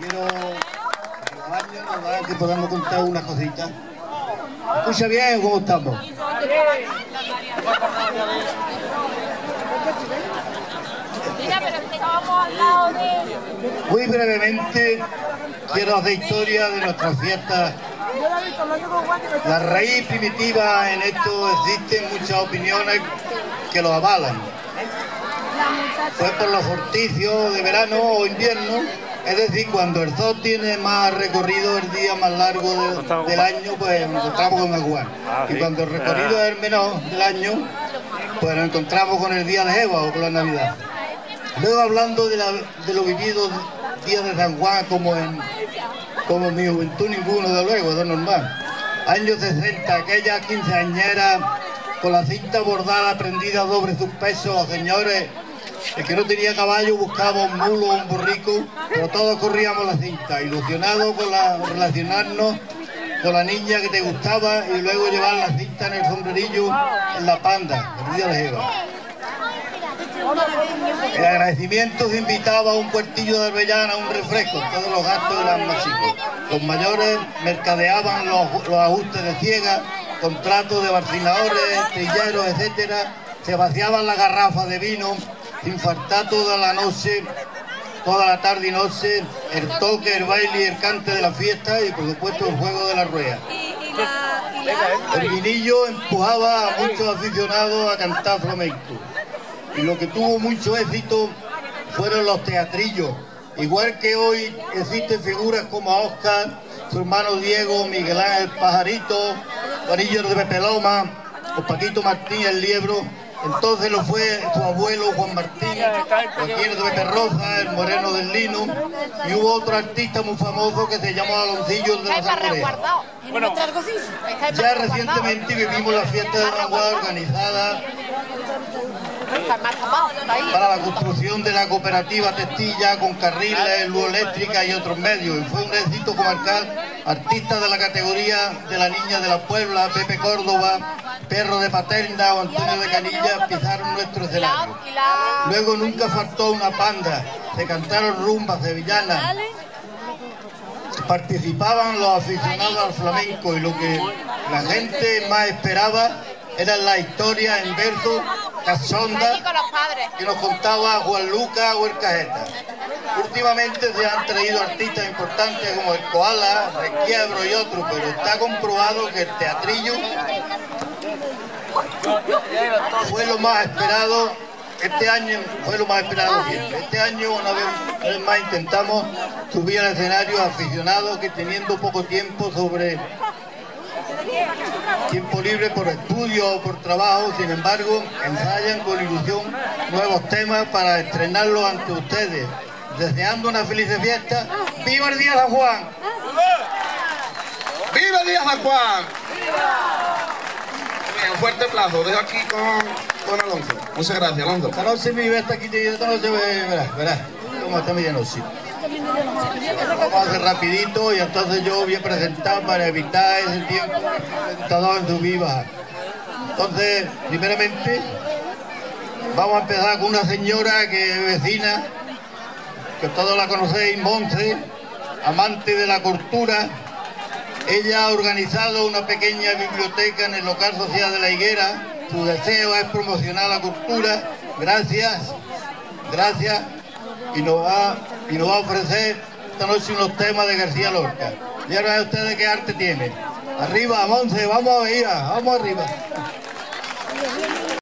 quiero que podamos contar una cosita. ¿Escucha bien cómo estamos? Muy brevemente quiero hacer historia de nuestras fiestas. La raíz primitiva en esto existen muchas opiniones que lo avalan. Fue por los forticios de verano o invierno es decir, cuando el sol tiene más recorrido, el día más largo del año, pues nos encontramos con el Juan. Ah, y cuando el recorrido es el menor del año, pues nos encontramos con el día de Eva o con la Navidad. Luego hablando de, lo vivido día de San Juan como en, como mi juventud ninguno de luego, de normal. Años 60, aquella quinceañera con la cinta bordada prendida sobre sus pesos, señores, el que no tenía caballo buscaba un mulo o un burrico, pero todos corríamos la cinta, ilusionados con la, relacionarnos con la niña que te gustaba y luego llevar la cinta en el sombrerillo en la panda, el día de Eva. El agradecimiento se invitaba a un puertillo de Arbellana, un refresco, todos los gastos eran más chicos. Los mayores mercadeaban los, los ajustes de ciega, contratos de barcinadores, trilleros, etcétera. Se vaciaban las garrafas de vino infartar toda la noche, toda la tarde y noche, el toque, el baile y el cante de la fiesta y por supuesto el juego de la rueda. El vinillo empujaba a muchos aficionados a cantar flamenco. Y lo que tuvo mucho éxito fueron los teatrillos. Igual que hoy existen figuras como Oscar, su hermano Diego, Miguel Ángel Pajarito, Juanillo de Pepe Loma, o Paquito Martín el Liebro, entonces lo fue su abuelo Juan Martín, Joaquín de Peterrosa, el Moreno del Lino, y hubo otro artista muy famoso que se llamaba Aloncillo de la Sangre. Bueno, ya recientemente vivimos la fiesta de Nahuatl organizada para la construcción de la cooperativa Testilla con carriles, luz eléctrica y otros medios. Y fue un éxito comarcal. Artistas de la categoría de la Niña de la Puebla, Pepe Córdoba, Perro de Paterna o Antonio de Canilla pisaron nuestro escenario. Luego nunca faltó una panda, se cantaron rumbas sevillanas. Participaban los aficionados al flamenco y lo que la gente más esperaba era la historia en verso cachonda que nos contaba Juan Lucas o el Cajeta. Últimamente se han traído artistas importantes como el Koala, Requiebro y otros, pero está comprobado que el teatrillo fue lo más esperado este año fue lo más esperado Este año una vez, más intentamos subir al escenario aficionados que teniendo poco tiempo sobre tiempo libre por estudio o por trabajo, sin embargo, ensayan con ilusión nuevos temas para estrenarlos ante ustedes, deseando una feliz fiesta. ¡Viva el Día San Juan! ¡Viva el Día San Juan! un fuerte aplauso, dejo aquí con, con Alonso. Muchas gracias, Alonso. Esta noche mi esta aquí, esta noche, verás, verás, cómo está medianoche. Vamos a hacer rapidito y entonces yo voy a presentar para evitar ese tiempo en su viva. Entonces, primeramente, vamos a empezar con una señora que es vecina, que todos la conocéis, Monse, amante de la cultura. Ella ha organizado una pequeña biblioteca en el local social de La Higuera. Su deseo es promocionar la cultura. Gracias, gracias. Y nos va, y nos va a ofrecer esta noche unos temas de García Lorca. Ya ven ustedes qué arte tiene. Arriba, Monse, vamos a ir, vamos arriba.